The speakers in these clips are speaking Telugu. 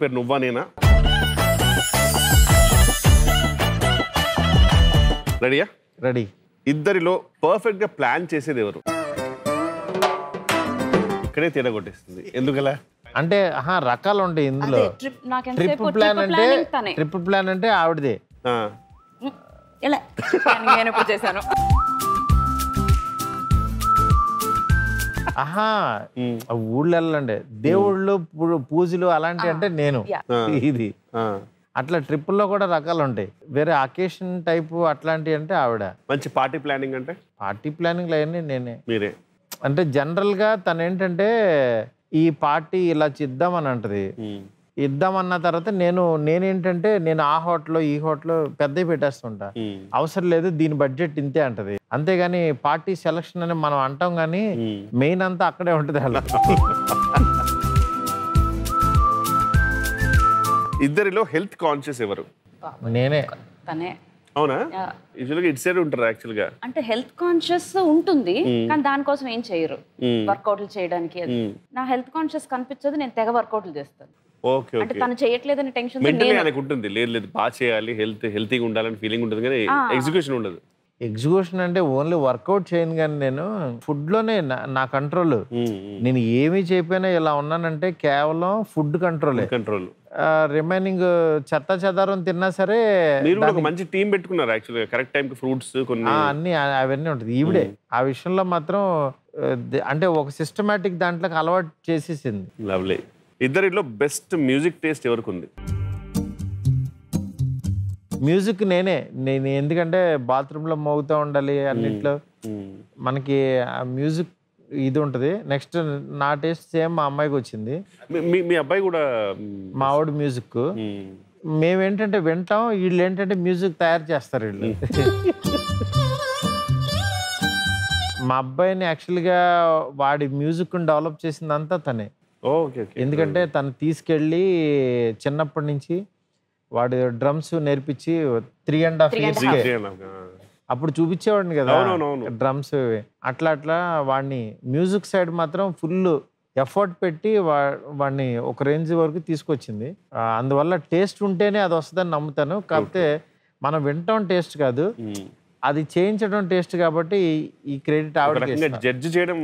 పేరు నువ్వా నేనా? రెడీయా రెడీ ఇద్దరిలో పర్ఫెక్ట్గా ప్లాన్ చేసేది ఎవరు? ఇక్కడే తేడా కొట్టేస్తుంది. ఎందుకలా? అంటే ఆహా, రకాలు ఉంటాయి ఇందులో. అదే ట్రిప్ నాకు ట్రిప్ ఎంతసేపు ప్లాన్ అంటే ట్రిప్ ప్లాన్ అంటే ఆవిడదే. నేను చేశాను. ఆహా ఉమ్, ఆ ఊళ్ళో వెళ్ళండి. దేవుళ్ళు పూజలు అలాంటి అంటే నేను. ఇది. ఆ. అట్లా ట్రిప్పుల్లో కూడా రకాలు ఉంటాయి. వేరే అకేషన్ టైపు అట్లాంటివి అంటే ఆవిడ. మంచి పార్టీ ప్లానింగ్ అంటే? పార్టీ ప్లానింగ్ అవన్నీ నేనే. మీరే. అంటే జనరల్గా తను ఏంటంటే ఈ పార్టీ ఇలా చేద్దామని అంటది. ఇద్దామన్న తర్వాత నేను నేనేంటంటే నేను ఆ హోటల్ ఈ హోటల్ పెద్దవి పెట్టేస్తుంటా. అవసరం లేదు దీని బడ్జెట్ ఇంతే అంటది. అంతేగాని పార్టీ సెలక్షన్ అని మనం అంటాం కానీ. మెయిన్ అంతా అక్కడే ఉంటుంది అలా. ఇద్దరిలో హెల్త్ కాన్షియస్ ఎవరు? నేనే. తనే. అవునా? Yeah. యూజువల్గా ఇటు సైడ్ ఉంటారు యాక్చువల్గా? అంటే హెల్త్ కాన్షియస్ ఉంటుంది కానీ దానికోసం ఏం చేయరు. వర్కౌట్లు చేయడానికి. నా హెల్త్ కాన్షియస్ కనిపించదు నేను తెగ వర్కౌట్లు చేస్తాను. ఓకే అంటే ఓకే. తను చేయట్లేదని టెన్షన్ మెంటలీ ఆయనకు ఉంటుంది. లేదు లేదు బాగా చేయాలి హెల్త్ హెల్తీగా ఉండాలని ఫీలింగ్ ఉంటుంది కానీ ఎగ్జిక్యూషన్ ఉండదు. ఎగ్జిక్యూషన్ అంటే ఓన్లీ వర్కౌట్ చేయను కానీ నేను ఫుడ్లోనే నా- నా కంట్రోల్. నేను ఏమీ చేయకపోయినా ఇలా ఉన్నానంటే కేవలం ఫుడ్ కంట్రోలే కంట్రోల్ రిమైనింగ్ చెత్త చెదారం తిన్నా సరే మీరు కూడా ఒక మంచి టీం పెట్టుకున్నారు యాక్చువల్గా కరెక్ట్ టైంకి ఫ్రూట్స్ కొన్ని అన్ని అవన్నీ ఉంటుంది. ఈవిడే. ఆ విషయంలో మాత్రం అంటే ఒక సిస్టమేటిక్ దాంట్లోకి అలవాటు చేసేసింది. లవ్లీ ఇద్దరిలో బెస్ట్ మ్యూజిక్ టేస్ట్ ఎవరికి ఉంది మ్యూజిక్ నేనే. నేను ఎందుకంటే బాత్రూంలో మోగుతూ ఉండాలి అన్నిట్లో. మనకి ఆ మ్యూజిక్ ఇది ఉంటుంది. నెక్స్ట్ నా టేస్ట్ సేమ్ మా అమ్మాయికి వచ్చింది. మీ- అబ్బాయి కూడా మా ఆవిడ మ్యూజిక్. మేమేంటంటే వింటాం వీళ్ళు ఏంటంటే మ్యూజిక్ తయారు చేస్తారు వీళ్ళు. మా అబ్బాయిని యాక్చువల్గా వాడి మ్యూజిక్ డెవలప్ చేసిందంతా తనే. ఎందుకంటే తను తీసుకెళ్ళి చిన్నప్పటి నుంచి వాడు డ్రమ్స్ నేర్పించి త్రీ అండ్ హాఫ్ ఇయర్స్ అప్పుడు చూపించేవాడిని కదా. డ్రమ్స్ అట్లా అట్లా వాడిని మ్యూజిక్ సైడ్ మాత్రం ఫుల్ ఎఫర్ట్ పెట్టి వా- వాడిని ఒక రేంజ్ వరకు తీసుకొచ్చింది. అందువల్ల టేస్ట్ ఉంటేనే అది వస్తుందని నమ్ముతాను. కాకపోతే మనం వినటం టేస్ట్ కాదు. అది చేయించడం టేస్ట్ కాబట్టి ఈ- క్రెడిట్ ఇస్తా. జడ్జ్ చేయడం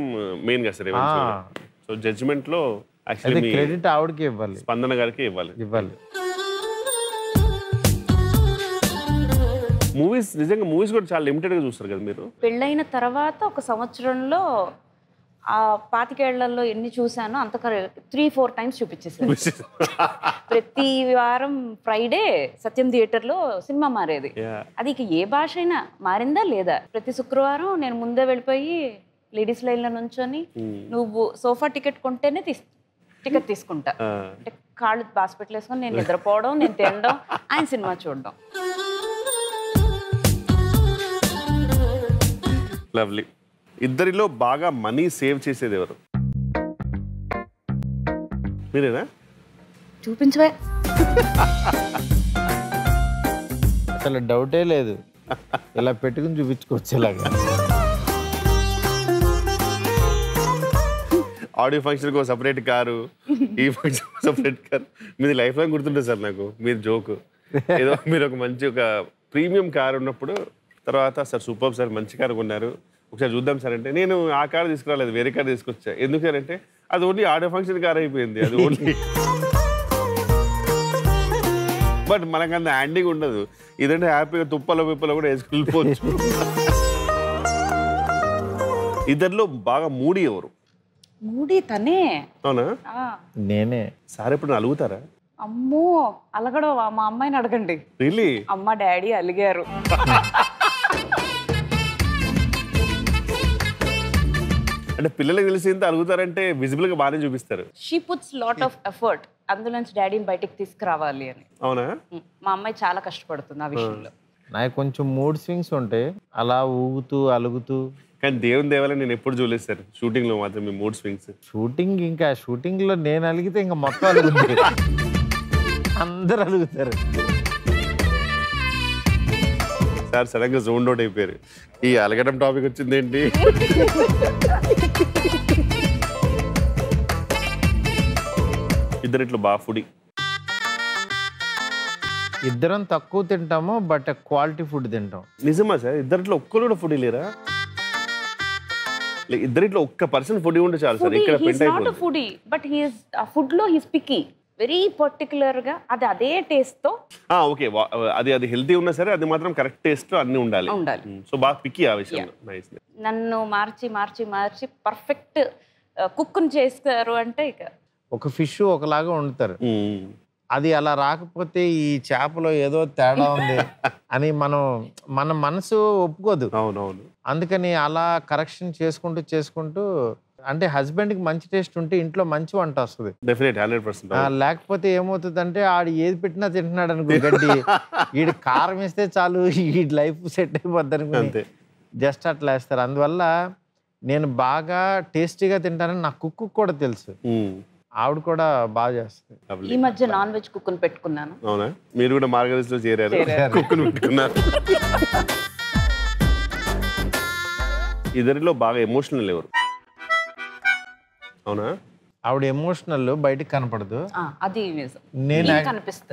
మెయిన్ కదా సార్ ఆ, సో జడ్జిమెంట్లో అది యాక్చువల్లీ మీ క్రెడిట్ ఆవిడకి ఇవ్వాలి. స్పందన గారికి ఇవ్వాలి. ఇవ్వాలి. మూవీస్ నిజంగా మూవీస్ కూడా చాలా లిమిటెడ్గా చూస్తారు కదా మీరు? పెళ్ళైన తర్వాత ఒక సంవత్సరంలో ఆ పాతికేళ్ళలో ఎన్ని చూశానో అంత త్రీ ఫోర్ టైమ్స్ చూపించేసాను ప్రతి వారం ఫ్రైడే సత్యం థియేటర్లో సినిమా మారేది. అది ఇక ఏ భాష అయినా మారిందా లేదా? ప్రతి శుక్రవారం నేను ముందే వెళ్ళిపోయి లేడీస్ లైన్లో నుంచొని నువ్వు సోఫా టికెట్ కొంటేనే తీస్ టికెట్ తీసుకుంటా. అంటే కాళ్ళు హాస్పిటల్ వేసుకొని నేను నిద్రపోవడం నేను తినడం ఆయన సినిమా చూడడం. లవ్లీ. ఇద్దరిలో బాగా మనీ సేవ్ చేసేది ఎవరు? మీరేనా? చూపించవే. అసలు డౌటే లేదు. ఇలా పెట్టుకుని చూపించుకోవచ్చు ఇలాగా ఆడియో ఫంక్షన్కి ఒక సపరేట్ కారు ఈ ఫంక్షన్ సపరేట్ కారు. మీది లైఫ్ లాంగ్ గుర్తుంటుంది సార్ నాకు మీరు జోక్. ఏదో మీరు ఒక మంచి ఒక ప్రీమియం కారు ఉన్నప్పుడు తర్వాత సార్ సూపర్ సార్ మంచి కారు కొన్నారు. ఒకసారి చూద్దాం సార్ అంటే నేను ఆ కారు తీసుకురాలేదు వేరే కార్ తీసుకొచ్చా. ఎందుకంటే అది ఓన్లీ ఆడియో ఫంక్షన్ కార్ అయిపోయింది అది ఓన్లీ బట్ మనకు అంత హ్యాండింగ్ ఉండదు. ఇదంటే హ్యాపీగా తుప్పల పిప్పల కూడా వేసుకెళ్ళిపోవచ్చు. ఇద్దరిలో బాగా మూడి ఎవరు? మూడీ తనే. అవునా? ఆ, నేనే. సార్ ఎప్పుడు అలుగుతారా? అమ్మో అలగడం మా అమ్మాయిని అడగండి. రియలీ అమ్మ డాడీ అలిగారు. అంటే పిల్లలకి తెలిసింత అలుగుతారంటే విజిబుల్గా బాగానే చూపిస్తారు. She puts lot of effort అందులోంచి డాడీని బయటికి తీసుకురావాలి అని. అవునా? మా అమ్మాయి చాలా కష్టపడుతుంది ఆ విషయంలో. నాకు కొంచెం మూడ్ స్వింగ్స్ ఉంటాయి అలా ఊగుతూ అలుగుతూ కానీ దేవుని దేవాలని నేను ఎప్పుడు చూడలేదు సార్. షూటింగ్లో మాత్రం మీ మూడ్ స్వింగ్స్ షూటింగ్ ఇంకా షూటింగ్లో నేను అలిగితే ఇంకా మొత్తం అలుగుతుంది. అందరు అలుగుతారు. సార్ సడన్గా జోన్ అవుట్ అయిపోయారు. ఈ అలగడం టాపిక్ వచ్చింది ఏంటి? ఇద్దరు ఇట్లా బాగా ఫుడి ఇద్దరం తక్కువ తింటాము బట్ క్వాలిటీ ఫుడ్ తింటాం. నిజమా సార్? ఇద్దరిట్లో ఒక్కరు కూడా ఫుడ్ లేరా? ఇద్దరిట్లో ఒక్క పర్సన్ ఫుడ్ ఉంటే చాలు సార్. ఇక్కడ పెంట్ అయిపోతుంది ఫుడీ బట్ హీస్ ఫుడ్లో హీస్ పిcky వెరీ పర్టికులర్గా అది అదే టేస్ట్తో ఆ, ఓకే వా- అది అది హెల్తీ ఉన్నా సరే అది మాత్రం కరెక్ట్ టేస్ట్లో అన్ని ఉండాలి. ఉండాలి. సో బాగా పిక్కి ఆ విషయం నైస్ నన్ను మార్చి మార్చి మార్చి పర్ఫెక్ట్ కుక్కుని చేస్తారు అంటే ఇక ఒక ఫిష్ ఒకలాగా వండుతారు. అది అలా రాకపోతే ఈ చేపలో ఏదో తేడా ఉంది అని మనం మన మనసు ఒప్పుకోదు. అవునవును. అందుకని అలా కరెక్షన్ చేసుకుంటూ చేసుకుంటూ అంటే హస్బెండ్కి మంచి టేస్ట్ ఉంటే ఇంట్లో మంచి వంట వస్తుంది. డెఫినెట్ హండ్రెడ్ పర్సెంట్ లేకపోతే ఏమవుతుందంటే ఆడు ఏది పెట్టినా తింటున్నాడు అనుకో గడ్డి. వీడి కారం వేస్తే చాలు ఈ లైఫ్ సెట్ అయిపోద్ది అనుకుని అంతే. జస్ట్ అట్లా వేస్తారు. అందువల్ల నేను బాగా టేస్టీగా తింటానని నా కుక్కు కూడా తెలుసు. ఆవిడ కూడా బాగా చేస్తుంది. ఈ మధ్య నాన్ వెజ్ కుక్కుని పెట్టుకున్నాను. అవునా? మీరు కూడా మార్గదర్శి లో చేరారు. కుక్కును పెట్టుకున్నారు. ఇద్దరిలో బాగా ఎమోషనల్ ఎవరు? అవునా? ఆవిడ ఎమోషనల్ బయటికి కనపడదు. అది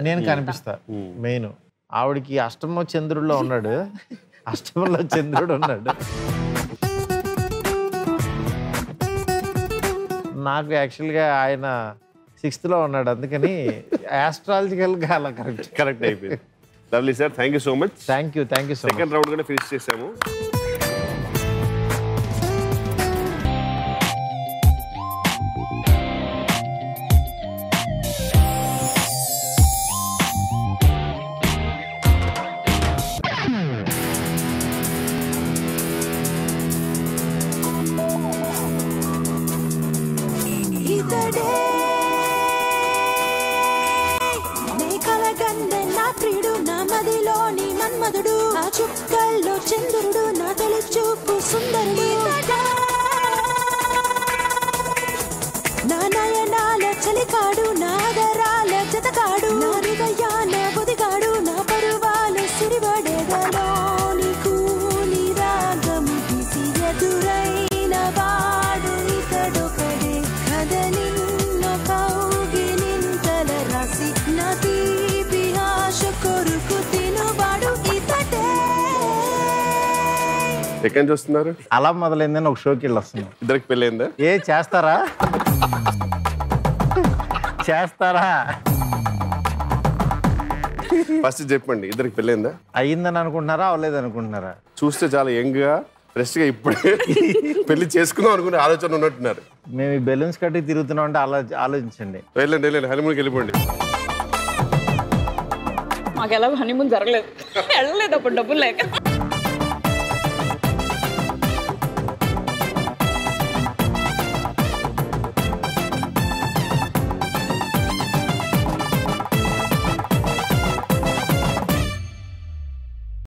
నేను కనిపిస్తా. మెయిన్. ఆవిడకి అష్టమ చంద్రుడిలో ఉన్నాడు. అష్టమంలో చంద్రుడు ఉన్నాడు. నాకు యాక్చువల్గా ఆయన సిక్స్త్లో ఉన్నాడు అందుకని ఆస్ట్రాలజికల్గా అలా కరెక్ట్ కరెక్ట్ అయిపోయింది. Lovely sir thank you so much thank you thank you second round కూడా ఫినిష్ చేసాము కలగందే నా ప్రియుడు నా మదిలోని మన్మధుడు. ఆ చుక్కల్లో చంద్రుడు నా తొలి చూపు సుందరుడు. నా నయనాల చలికాడు నా ఎక్కడి నుంచి వస్తున్నారు? అలా మొదలైందని ఒక షోకి వెళ్ళి వస్తున్నాం. ఇద్దరికి పెళ్ళైందా? ఏ చేస్తారా? చేస్తారా? ఫస్ట్ చెప్పండి ఇద్దరికి పెళ్ళైందా? అయ్యిందని అనుకుంటున్నారా అవ్వలేదు అనుకుంటున్నారా? చూస్తే చాలా యంగ్గా ఫ్రెష్గా ఇప్పుడే పెళ్ళి చేసుకుందాం అనుకునే ఆలోచన ఉన్నట్టున్నారు. మేము ఈ బెలూన్స్ కట్టి తిరుగుతున్నాం అంటే ఆలో ఆలోచించండి. వెళ్ళండి వెళ్ళండి హనీమూన్కి వెళ్ళిపోండి. మాకు ఎలా హనీమూన్ జరగలేదు. వెళ్ళలేదు అప్పుడు డబ్బులు లేక.